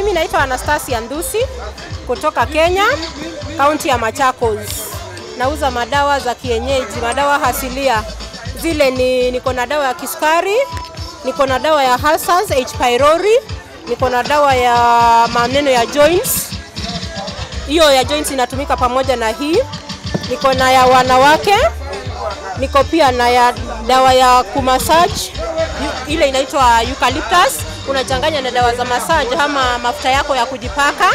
Mimi naitwa Anastasia Ndusi kutoka Kenya, kaunti ya Machakos. Nauza madawa za kienyeji, madawa hasilia. Zile ni niko na dawa ya kisukari, niko na dawa ya ulcers, H pylori, niko na dawa ya maneno ya joints. Hiyo ya joints inatumika pamoja na hii. Niko na ya wanawake, niko pia na ya dawa ya kumassage ile inaitwa eucalyptus unachanganya na dawa za massage ama mafuta yako ya kujipaka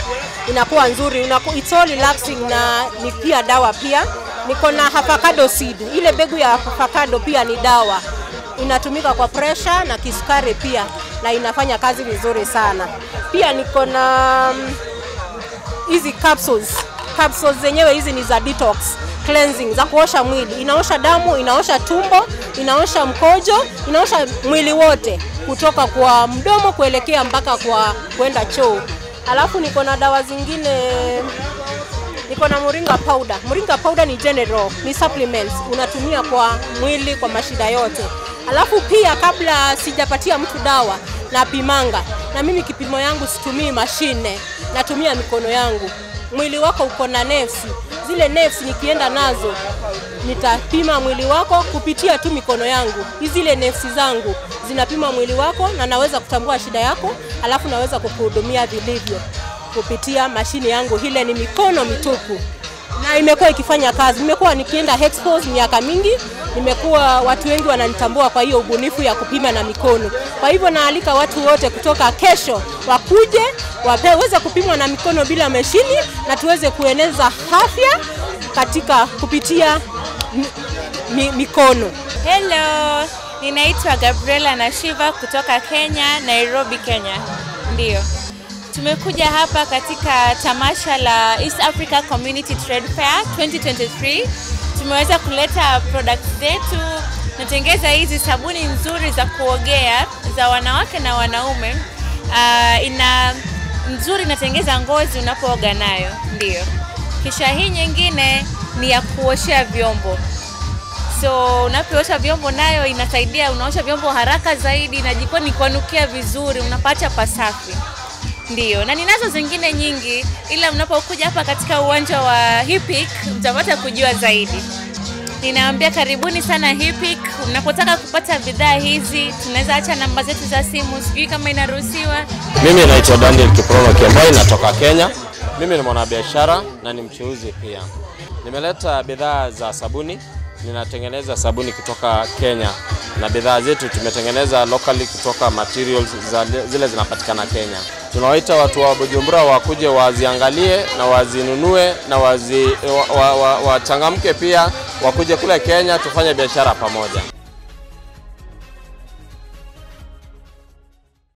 inakuwa nzuri. Unaku, it's all relaxing na ni pia dawa pia. Niko na avocado seed. Ile begu ya avocado pia ni dawa. Inatumika kwa pressure na kisukari pia na inafanya kazi vizuri sana. Pia niko na mm, hizi capsules. Capsules zenyewe hizi ni za detox cleansing za kuosha mwili. Inaosha damu inaosha tumbo inaosha mkojo inaosha mwili wote kutoka kwa mdomo kuelekea mpaka kwa kwenda choo. Alafu niko na dawa zingine niko na moringa powder. Moringa powder ni general ni supplements. Unatumia kwa mwili kwa mashida yote. Alafu pia kabla sijapatia mtu dawa napimanga. Na mimi kipimo yangu situmii mashine. Natumia mikono yangu. Mwili wako uko na nefsi zile nerves nikienda nazo nitapima mwili wako kupitia tu mikono yangu. Zile nerves zangu zinapima mwili wako na naweza kutambua shida yako, alafu naweza kukuhudumia vilivyo kupitia mashini yangu. Ile ni mikono mitupu na imekuwa ikifanya kazi. Nimekuwa nikienda expos miaka mingi, nimekuwa watu wengi wananitambua kwa hiyo ubunifu ya kupima na mikono. Kwa hivyo naalika watu wote kutoka kesho wakuje waweze kupimwa na mikono bila mashini na tuweze kueneza afya katika kupitia mi, mi, mikono. Hello, ninaitwa Gabriela Nashiva kutoka Kenya, Nairobi, Kenya. ndio Tumekuja hapa katika tamasha la East Africa Community Trade Fair 2023. Tumeweza kuleta products zetu, natengeza hizi sabuni nzuri za kuogea za wanawake na wanaume. Uh, ina nzuri inatengeza ngozi unapooga nayo, ndio. Kisha hii nyingine ni ya kuoshea vyombo so unapoosha vyombo nayo inasaidia, unaosha vyombo haraka zaidi na jikoni kuanukia vizuri, unapata pasafi. Ndiyo, na ninazo zingine nyingi, ila mnapokuja hapa katika uwanja wa Hipik mtapata kujua zaidi. Ninaambia karibuni sana Hipik. Mnapotaka kupata bidhaa hizi, tunaweza acha namba zetu za simu, sijui kama inaruhusiwa. Mimi naitwa Daniel Kiprono Kiamboi, natoka Kenya. Mimi ni mwanabiashara na ni mchuuzi pia. Nimeleta bidhaa za sabuni, ninatengeneza sabuni kutoka Kenya na bidhaa zetu tumetengeneza locally kutoka materials za zile zinapatikana Kenya. Tunawaita watu wa Bujumbura wakuje waziangalie na wazinunue na wachangamke wa, wa, wa pia wakuje kule Kenya tufanye biashara pamoja.